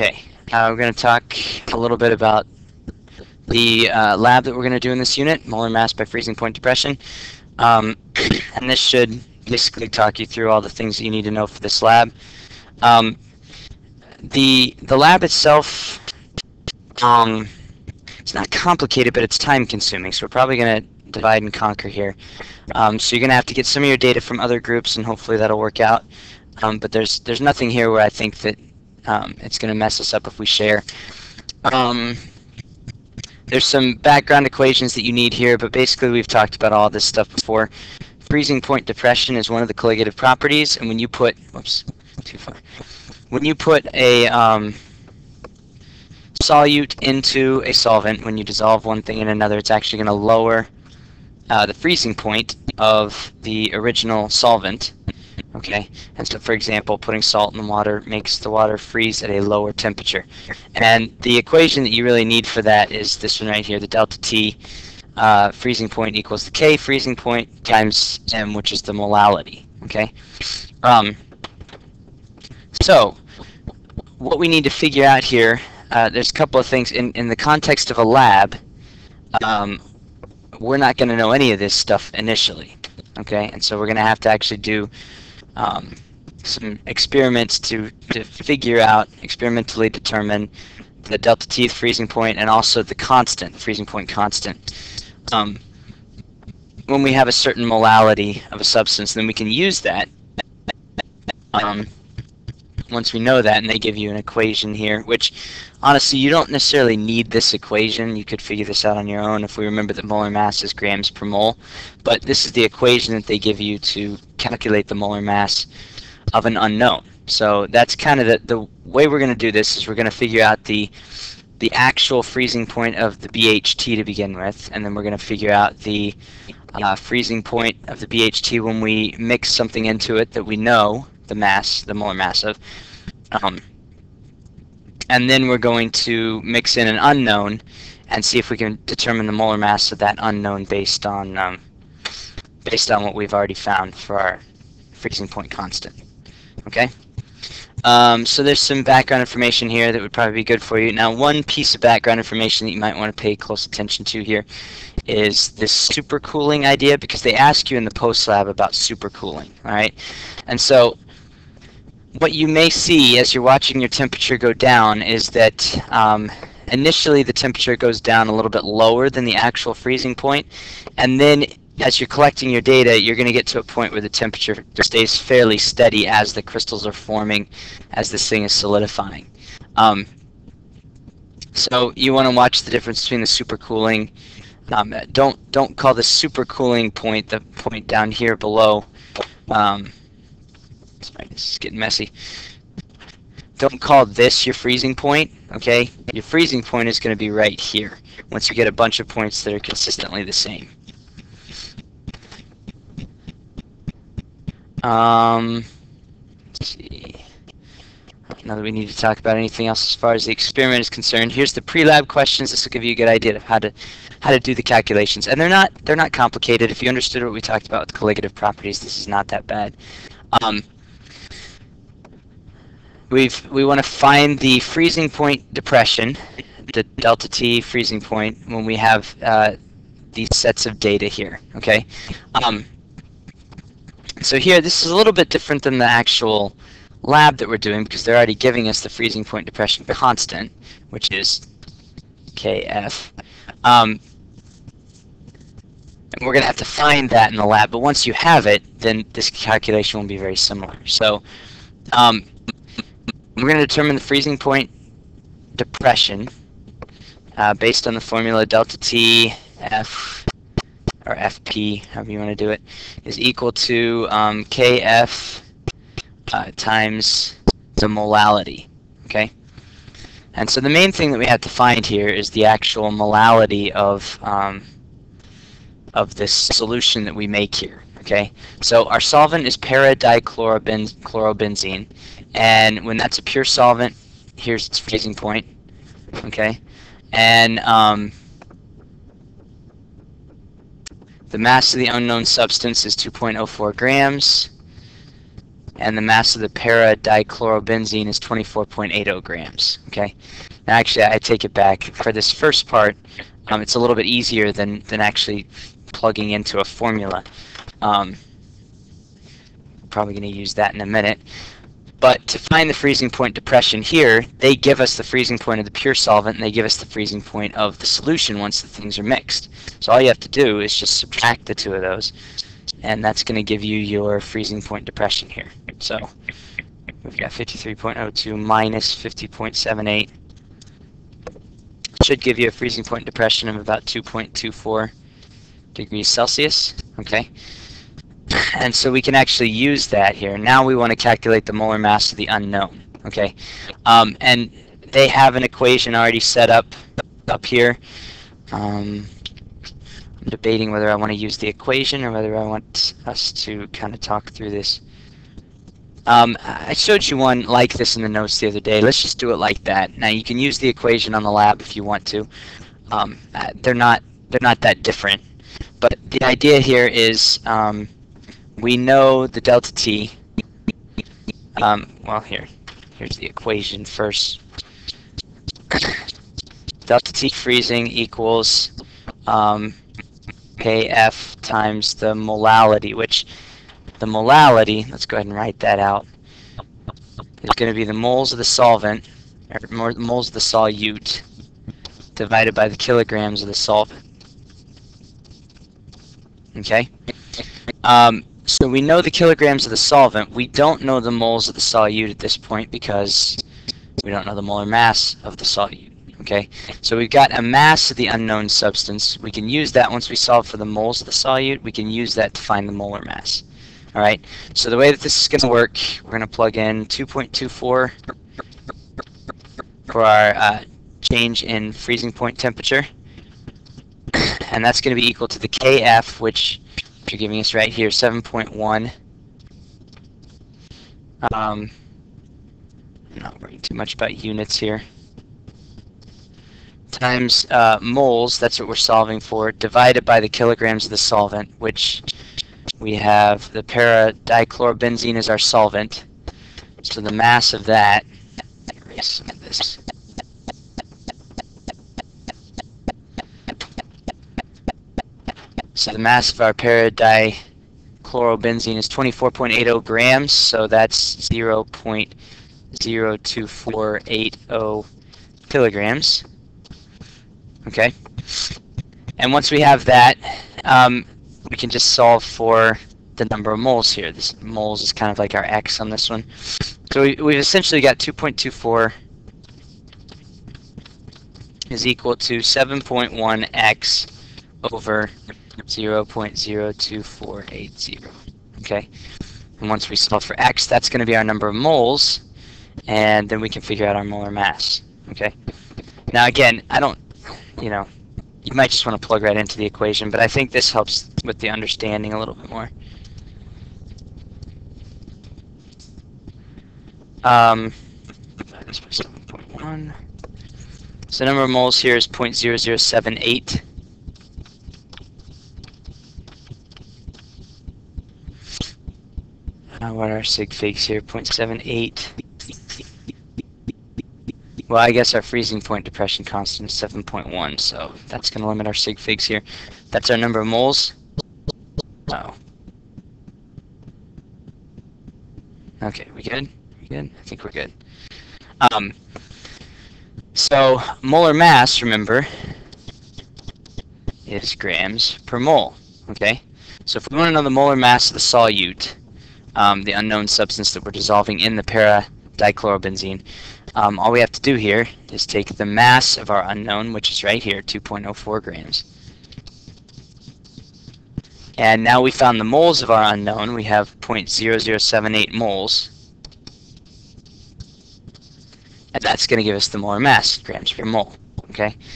Okay, uh, we're going to talk a little bit about the uh, lab that we're going to do in this unit, molar mass by freezing point depression. Um, and this should basically talk you through all the things that you need to know for this lab. Um, the the lab itself, um, it's not complicated, but it's time consuming. So we're probably going to divide and conquer here. Um, so you're going to have to get some of your data from other groups, and hopefully that'll work out. Um, but there's there's nothing here where I think that um, it's going to mess us up if we share. Um, there's some background equations that you need here, but basically we've talked about all this stuff before. Freezing point depression is one of the colligative properties, and when you put, whoops, too far. When you put a um, solute into a solvent, when you dissolve one thing in another, it's actually going to lower uh, the freezing point of the original solvent. Okay, and so for example, putting salt in the water makes the water freeze at a lower temperature. And the equation that you really need for that is this one right here, the delta T uh, freezing point equals the K freezing point times M, which is the molality. Okay, um, so what we need to figure out here, uh, there's a couple of things in in the context of a lab. Um, we're not going to know any of this stuff initially, okay? And so we're going to have to actually do um, some experiments to, to figure out, experimentally determine the delta T freezing point and also the constant, freezing point constant. Um, when we have a certain molality of a substance, then we can use that um, once we know that, and they give you an equation here, which honestly, you don't necessarily need this equation. You could figure this out on your own if we remember that molar mass is grams per mole. But this is the equation that they give you to calculate the molar mass of an unknown. So that's kind of the, the way we're going to do this is we're going to figure out the the actual freezing point of the BHT to begin with, and then we're going to figure out the uh, freezing point of the BHT when we mix something into it that we know the mass, the molar mass of. Um, and then we're going to mix in an unknown and see if we can determine the molar mass of that unknown based on um, based on what we've already found for our freezing point constant. Okay. Um, so there's some background information here that would probably be good for you. Now, one piece of background information that you might want to pay close attention to here is this supercooling idea because they ask you in the post lab about supercooling. All right, and so what you may see as you're watching your temperature go down is that um, initially the temperature goes down a little bit lower than the actual freezing point, and then as you're collecting your data, you're going to get to a point where the temperature stays fairly steady as the crystals are forming, as this thing is solidifying. Um, so you want to watch the difference between the supercooling. Um, don't don't call the supercooling point the point down here below. Um, Is getting messy. Don't call this your freezing point, okay? Your freezing point is going to be right here, once you get a bunch of points that are consistently the same. Um, see. Now that we need to talk about anything else as far as the experiment is concerned, here's the pre-lab questions. This will give you a good idea of how to how to do the calculations, and they're not they're not complicated. If you understood what we talked about with colligative properties, this is not that bad. Um, We've we want to find the freezing point depression, the delta T freezing point when we have uh, these sets of data here. Okay. Um, so here, this is a little bit different than the actual lab that we're doing because they're already giving us the freezing point depression constant, which is Kf. Um, and we're going to have to find that in the lab, but once you have it, then this calculation will be very similar. So um, we're going to determine the freezing point depression uh, based on the formula delta T F or FP, however you want to do it, is equal to um, KF uh, times the molality. Okay. And so the main thing that we have to find here is the actual molality of um, of this solution that we make here. Okay. So our solvent is para-dichlorobenzene. And when that's a pure solvent, here's its freezing point. Okay, and um, the mass of the unknown substance is 2.04 grams. and the mass of the para-dichlorobenzene is 24.80 grams. Okay. Now, actually, I take it back. For this first part, um, it's a little bit easier than than actually plugging into a formula. Um, probably going to use that in a minute. But to find the freezing point depression here, they give us the freezing point of the pure solvent and they give us the freezing point of the solution once the things are mixed. So all you have to do is just subtract the two of those and that's going to give you your freezing point depression here. So we've got 53.02 minus 50.78 should give you a freezing point depression of about 2.24 degrees Celsius. Okay. And so we can actually use that here. Now we want to calculate the molar mass of the unknown. Okay. Um, and they have an equation already set up up here. Um, I'm debating whether I want to use the equation or whether I want us to kind of talk through this. Um, I showed you one like this in the notes the other day. Let's just do it like that. Now you can use the equation on the lab if you want to. Um, uh, they're not they're not that different. But the idea here is um, we know the delta t. Um, well, here, here's the equation first. delta t freezing equals um, kf times the molality, which the molality, let's go ahead and write that out, is going to be the moles of the solvent, or moles of the solute, divided by the kilograms of the solvent. Okay? Um, so we know the kilograms of the solvent. We don't know the moles of the solute at this point because we don't know the molar mass of the solute. Okay, so we've got a mass of the unknown substance. We can use that once we solve for the moles of the solute. We can use that to find the molar mass. All right, so the way that this is going to work, we're going to plug in 2.24 for our uh, change in freezing point temperature. And that's going to be equal to the KF, which you're giving us right here, 7.1. Um, I'm not worrying too much about units here times uh, moles, that's what we're solving for, divided by the kilograms of the solvent, which we have the para-dichlorobenzene as our solvent. So the mass of that, this. So the mass of our para-dichlorobenzene is 24.80 grams, so that's 0.02480 kilograms. Okay? And once we have that, um, we can just solve for the number of moles here. This moles is kind of like our x on this one. So we, we've essentially got 2.24 is equal to 7.1x over 0.02480. Okay? And once we solve for x, that's going to be our number of moles, and then we can figure out our molar mass. Okay? Now again, I don't you know, you might just want to plug right into the equation, but I think this helps with the understanding a little bit more. Um, So the number of moles here is 0.0078. Uh, what are our sig figs here? 0.78. Well, I guess our freezing point depression constant is 7.1, so that's going to limit our sig figs here. That's our number of moles. Oh. Okay, we good? We good? I think we're good. Um, so, molar mass, remember, is grams per mole, okay? So if we want to know the molar mass of the solute, um, the unknown substance that we're dissolving in the para-dichlorobenzene, um, all we have to do here is take the mass of our unknown, which is right here, 2.04 grams. And now we found the moles of our unknown. We have 0.0078 moles. And that's going to give us the molar mass, grams per mole. Okay?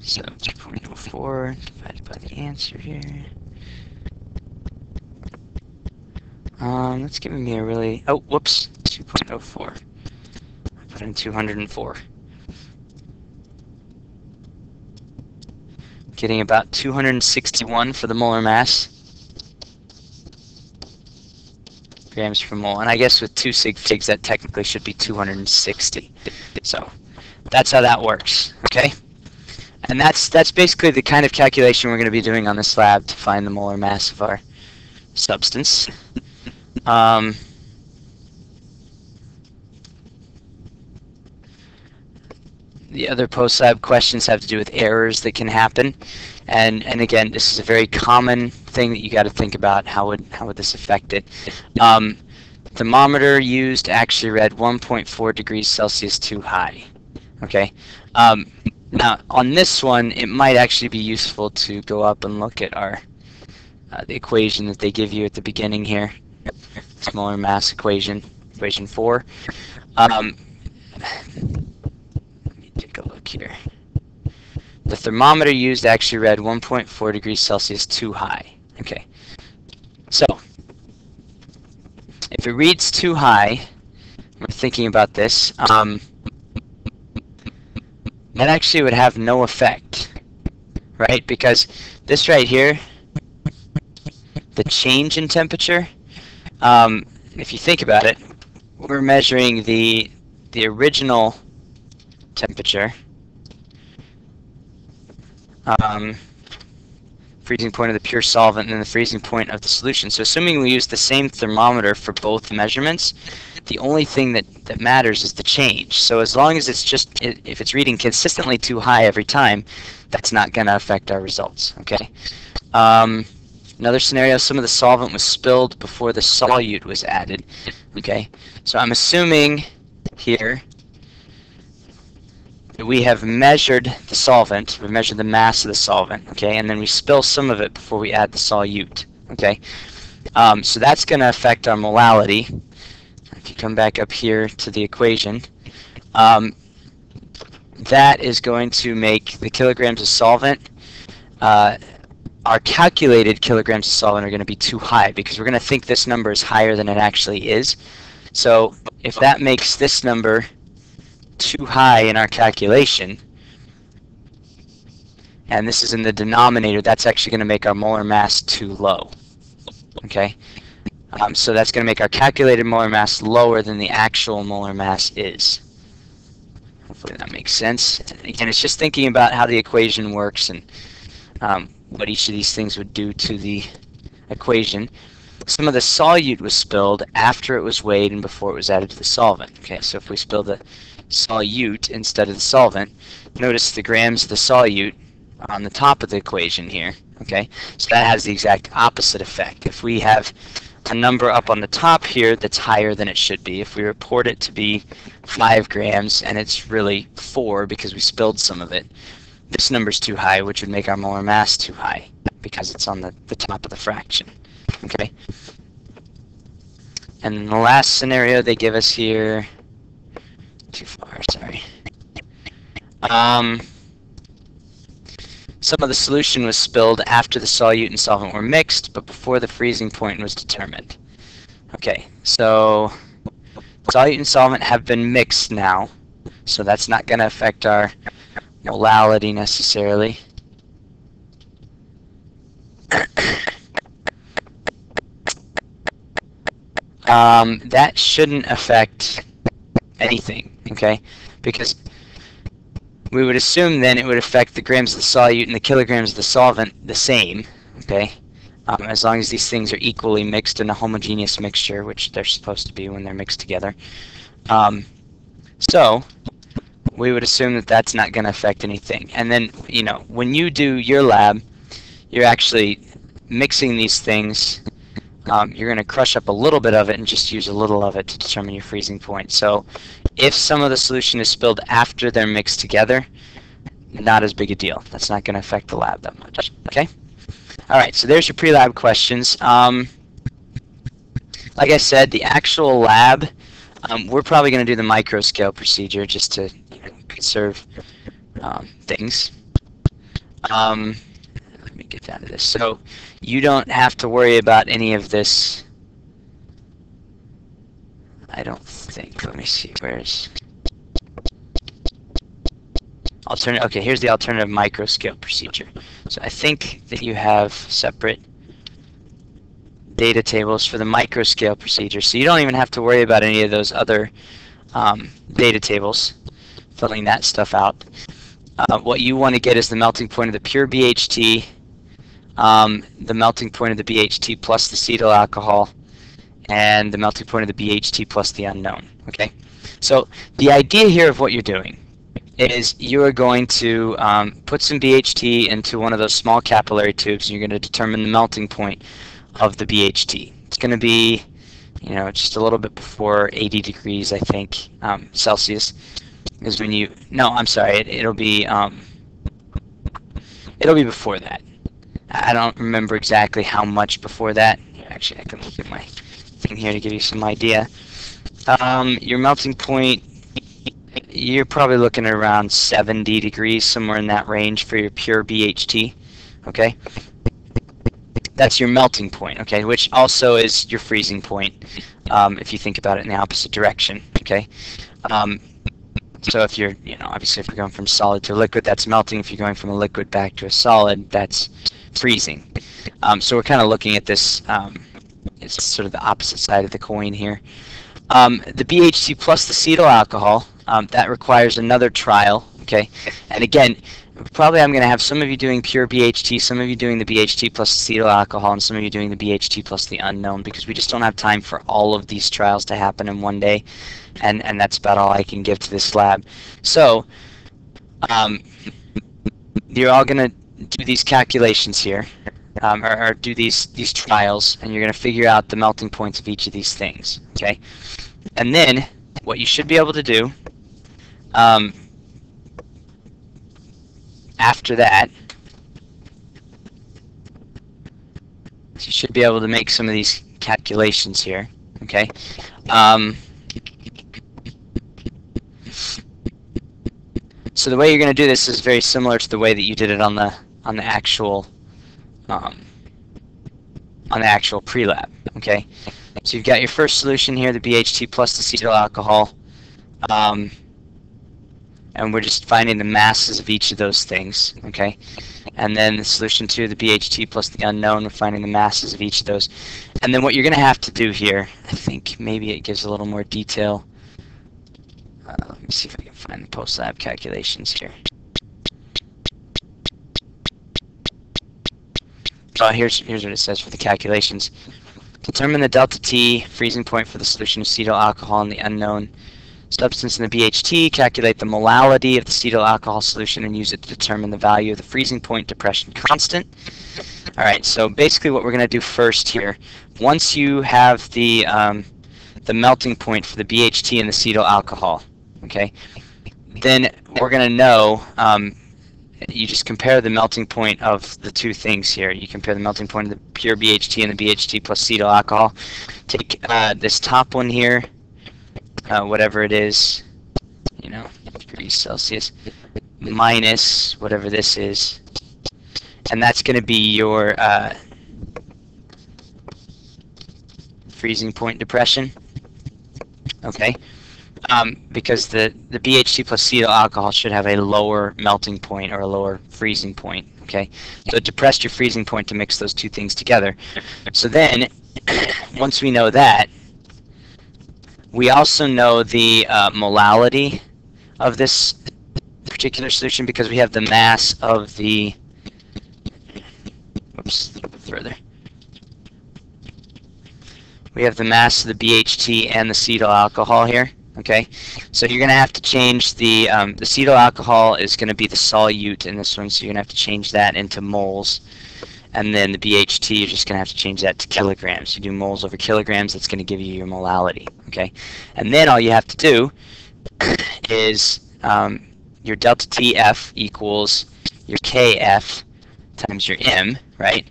So 2.04 divided by the answer here. Um, that's giving me a really... Oh, whoops. 2.04 put in 204. Getting about 261 for the molar mass. grams per mole. And I guess with two sig figs, that technically should be 260. So that's how that works, okay? And that's that's basically the kind of calculation we're going to be doing on this lab to find the molar mass of our substance. Um, the other post-lab questions have to do with errors that can happen. And, and again, this is a very common thing that you got to think about. How would, how would this affect it? Um, thermometer used actually read 1.4 degrees Celsius too high. Okay. Um, now, on this one, it might actually be useful to go up and look at our uh, the equation that they give you at the beginning here. Molar mass equation, equation 4. Um, let me take a look here. The thermometer used actually read 1.4 degrees Celsius too high. Okay. So, if it reads too high, we're thinking about this, um, that actually would have no effect, right? Because this right here, the change in temperature, um, if you think about it, we're measuring the the original temperature, um, freezing point of the pure solvent, and then the freezing point of the solution. So assuming we use the same thermometer for both measurements, the only thing that, that matters is the change. So as long as it's just, if it's reading consistently too high every time, that's not going to affect our results, okay? Um, another scenario, some of the solvent was spilled before the solute was added, okay? So I'm assuming here that we have measured the solvent, we measured the mass of the solvent, okay? And then we spill some of it before we add the solute, okay? Um, so that's going to affect our molality if you come back up here to the equation, um, that is going to make the kilograms of solvent, uh, our calculated kilograms of solvent are going to be too high because we're going to think this number is higher than it actually is. So if that makes this number too high in our calculation, and this is in the denominator, that's actually going to make our molar mass too low. Okay? Um, so that's going to make our calculated molar mass lower than the actual molar mass is. Hopefully that makes sense. Again, it's just thinking about how the equation works and um, what each of these things would do to the equation. Some of the solute was spilled after it was weighed and before it was added to the solvent. Okay, so if we spill the solute instead of the solvent, notice the grams of the solute on the top of the equation here. Okay, so that has the exact opposite effect. If we have a number up on the top here that's higher than it should be. If we report it to be 5 grams and it's really 4 because we spilled some of it, this number's too high, which would make our molar mass too high because it's on the, the top of the fraction. Okay? And the last scenario they give us here, too far, sorry. Um, some of the solution was spilled after the solute and solvent were mixed, but before the freezing point was determined. Okay, so solute and solvent have been mixed now, so that's not going to affect our molality necessarily. um, that shouldn't affect anything, okay? Because we would assume then it would affect the grams of the solute and the kilograms of the solvent the same, okay? Um, as long as these things are equally mixed in a homogeneous mixture, which they're supposed to be when they're mixed together. Um, so, we would assume that that's not going to affect anything. And then, you know, when you do your lab, you're actually mixing these things um, you're going to crush up a little bit of it and just use a little of it to determine your freezing point. So if some of the solution is spilled after they're mixed together, not as big a deal. That's not going to affect the lab that much. Okay? All right, so there's your pre-lab questions. Um, like I said, the actual lab, um, we're probably going to do the micro scale procedure just to conserve um, things. Um, let me get down to this. So you don't have to worry about any of this. I don't think. Let me see. Where's alternative? Okay, here's the alternative microscale procedure. So I think that you have separate data tables for the microscale procedure. So you don't even have to worry about any of those other um, data tables, filling that stuff out. Uh, what you want to get is the melting point of the pure BHT, um, the melting point of the BHT plus the cetyl alcohol, and the melting point of the BHT plus the unknown. Okay, so the idea here of what you're doing is you are going to um, put some BHT into one of those small capillary tubes, and you're going to determine the melting point of the BHT. It's going to be, you know, just a little bit before 80 degrees, I think, um, Celsius is when you. No, I'm sorry. It, it'll be. Um, it'll be before that. I don't remember exactly how much before that. Actually, I can look at my thing here to give you some idea. Um, your melting point, you're probably looking around 70 degrees, somewhere in that range for your pure BHT. Okay? That's your melting point, okay, which also is your freezing point um, if you think about it in the opposite direction, okay? So if you're, you know, obviously if you're going from solid to liquid, that's melting. If you're going from a liquid back to a solid, that's freezing. Um, so we're kind of looking at this, um, it's sort of the opposite side of the coin here. Um, the BHT plus the cetyl alcohol, um, that requires another trial, okay? And again, probably I'm going to have some of you doing pure BHT, some of you doing the BHT plus acetyl alcohol, and some of you doing the BHT plus the unknown because we just don't have time for all of these trials to happen in one day, and and that's about all I can give to this lab. So, um, you're all going to do these calculations here, um, or, or do these these trials, and you're going to figure out the melting points of each of these things. Okay, and then what you should be able to do. Um, after that, you should be able to make some of these calculations here. Okay. Um, so the way you're going to do this is very similar to the way that you did it on the on the actual um, on the actual pre-lab. Okay. So you've got your first solution here, the BHT plus the acetyl alcohol. Um, and we're just finding the masses of each of those things, okay? And then the solution to the BHT plus the unknown, we're finding the masses of each of those. And then what you're going to have to do here, I think maybe it gives a little more detail. Uh, let me see if I can find the post-lab calculations here. Oh, here's, here's what it says for the calculations. Determine the delta T freezing point for the solution of cetyl alcohol in the unknown substance in the BHT, calculate the molality of the cetyl alcohol solution, and use it to determine the value of the freezing point depression constant. All right, so basically what we're going to do first here, once you have the, um, the melting point for the BHT and the cetyl alcohol, okay, then we're going to know, um, you just compare the melting point of the two things here. You compare the melting point of the pure BHT and the BHT plus cetyl alcohol. Take uh, this top one here, uh, whatever it is, you know, degrees Celsius, minus whatever this is, and that's going to be your uh, freezing point depression. Okay, um, because the the BHT plus cetyl alcohol should have a lower melting point or a lower freezing point. Okay, so it depressed your freezing point to mix those two things together. So then, once we know that, we also know the uh, molality of this particular solution because we have the mass of the oops, further. We have the mass of the BHT and the cetyl alcohol here. Okay, so you're going to have to change the um, the cetyl alcohol is going to be the solute in this one, so you're going to have to change that into moles and then the BHT, you're just going to have to change that to kilograms. You do moles over kilograms, that's going to give you your molality, okay? And then all you have to do is um, your delta TF equals your KF times your M, right?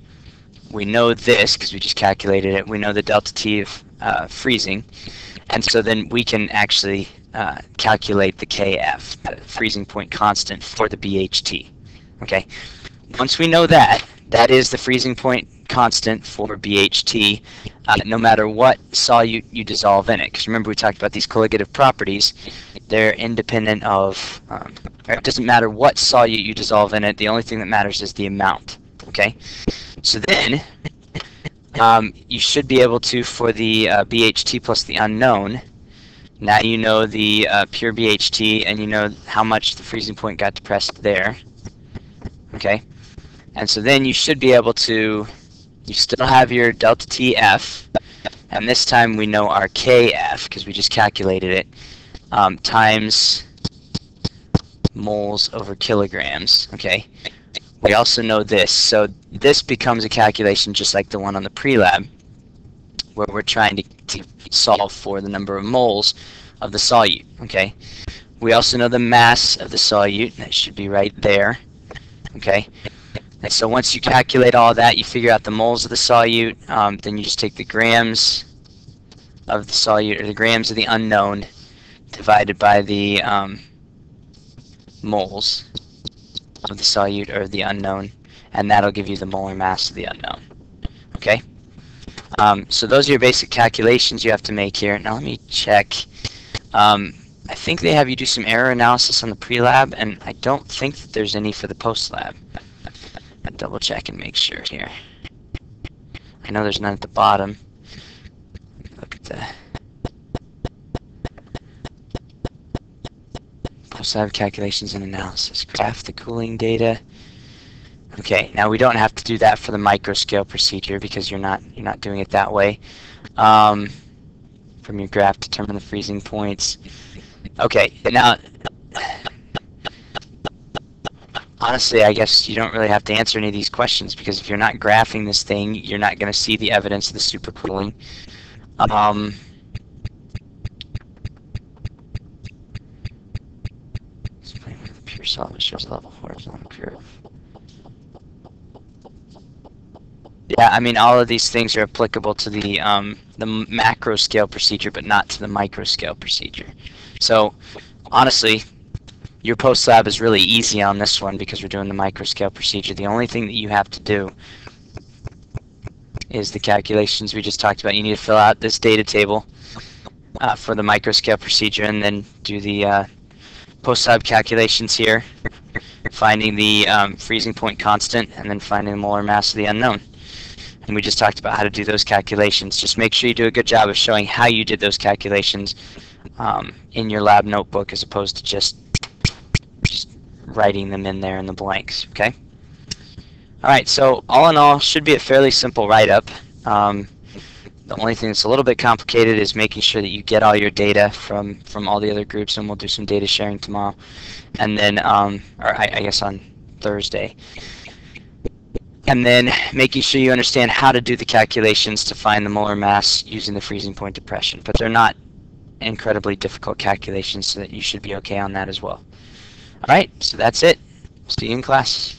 We know this because we just calculated it. We know the delta T of uh, freezing. And so then we can actually uh, calculate the KF, the freezing point constant for the BHT. Okay. Once we know that, that is the freezing point constant for BHT, uh, no matter what solute you dissolve in it. Because remember we talked about these colligative properties. They're independent of, um, it doesn't matter what solute you dissolve in it, the only thing that matters is the amount. Okay? So then, um, you should be able to for the uh, BHT plus the unknown. Now you know the uh, pure BHT and you know how much the freezing point got depressed there. Okay, and so then you should be able to, you still have your delta TF, and this time we know our KF because we just calculated it, um, times moles over kilograms. Okay, we also know this, so this becomes a calculation just like the one on the pre-lab, where we're trying to, to solve for the number of moles of the solute. Okay, we also know the mass of the solute. That should be right there. Okay, and so once you calculate all that, you figure out the moles of the solute. Um, then you just take the grams of the solute, or the grams of the unknown, divided by the um, moles of the solute or the unknown, and that'll give you the molar mass of the unknown. Okay? Um, so those are your basic calculations you have to make here. Now let me check. Um, I think they have you do some error analysis on the pre-lab, and I don't think that there's any for the post-lab. I'll Double check and make sure here. I know there's none at the bottom. Look at the post-lab calculations and analysis. Graph the cooling data. Okay, now we don't have to do that for the microscale procedure because you're not you're not doing it that way. Um, from your graph, determine the freezing points. Okay, now, honestly, I guess you don't really have to answer any of these questions because if you're not graphing this thing, you're not going to see the evidence of the supercooling. Um, pure solid shows level horizontal curve. Yeah, I mean, all of these things are applicable to the um, the macro scale procedure, but not to the micro scale procedure. So, honestly, your post lab is really easy on this one because we're doing the micro scale procedure. The only thing that you have to do is the calculations we just talked about. You need to fill out this data table uh, for the micro scale procedure, and then do the uh, post lab calculations here, finding the um, freezing point constant, and then finding the molar mass of the unknown and we just talked about how to do those calculations. Just make sure you do a good job of showing how you did those calculations um, in your lab notebook as opposed to just, just writing them in there in the blanks, okay? Alright, so all in all, should be a fairly simple write-up. Um, the only thing that's a little bit complicated is making sure that you get all your data from, from all the other groups, and we'll do some data sharing tomorrow. And then, um, or I, I guess on Thursday and then making sure you understand how to do the calculations to find the molar mass using the freezing point depression. But they're not incredibly difficult calculations, so that you should be okay on that as well. All right, so that's it. See you in class.